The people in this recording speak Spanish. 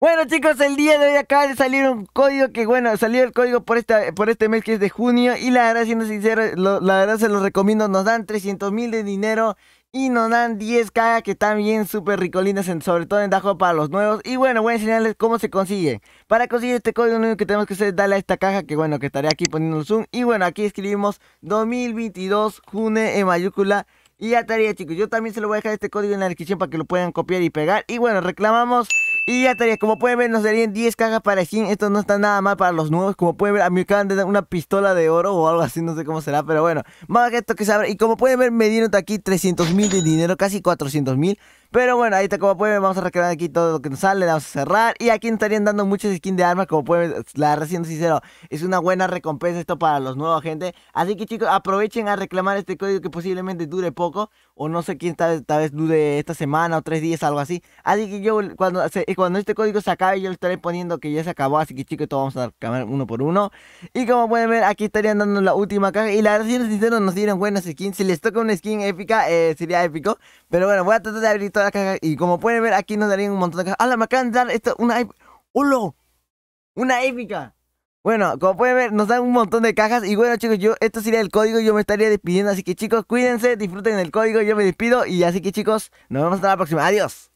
Bueno chicos, el día de hoy acaba de salir un código que bueno, salió el código por, esta, por este mes que es de junio y la verdad siendo sincero, la verdad se los recomiendo, nos dan 300 mil de dinero y nos dan 10k que están bien súper ricolinas, sobre todo en Dajo para los nuevos. Y bueno, voy a enseñarles cómo se consigue. Para conseguir este código lo único que tenemos que hacer es darle a esta caja que bueno, que estaré aquí poniendo el zoom. Y bueno, aquí escribimos 2022 June en mayúscula y ya estaría chicos, yo también se lo voy a dejar este código en la descripción para que lo puedan copiar y pegar. Y bueno, reclamamos y ya estaría, como pueden ver nos darían 10 cajas para skin, esto no está nada mal para los nuevos, como pueden ver a mí me acaban de dar una pistola de oro o algo así, no sé cómo será, pero bueno, más que esto que saber, y como pueden ver me dieron aquí 300 mil de dinero, casi 400 mil, pero bueno, ahí está como pueden ver, vamos a recrear aquí todo lo que nos sale, vamos a cerrar. Y aquí estarían dando muchas skins de armas, como pueden ver, la verdad siendo sincero, es una buena recompensa esto para los nuevos gente. Así que chicos, aprovechen a reclamar este código que posiblemente dure poco, o no sé quién tal, vez dure esta semana o tres días, algo así. Así que yo, cuando, cuando este código se acabe, yo le estaré poniendo que ya se acabó, así que chicos, todos vamos a cambiar uno por uno. Y como pueden ver, aquí estarían dando la última caja. Y la verdad siendo sincero, nos dieron buenas skins. Si les toca una skin épica, eh, sería épico. Pero bueno, voy a tratar de abrir y como pueden ver, aquí nos darían un montón de cajas. ¡Hala! Me acaban de dar esto, una... ¡Ulo! ¡Una épica! Bueno, como pueden ver, nos dan un montón de cajas. Y bueno, chicos, yo esto sería el código. Yo me estaría despidiendo. Así que, chicos, cuídense, disfruten el código. Yo me despido. Y así que, chicos, nos vemos hasta la próxima. Adiós.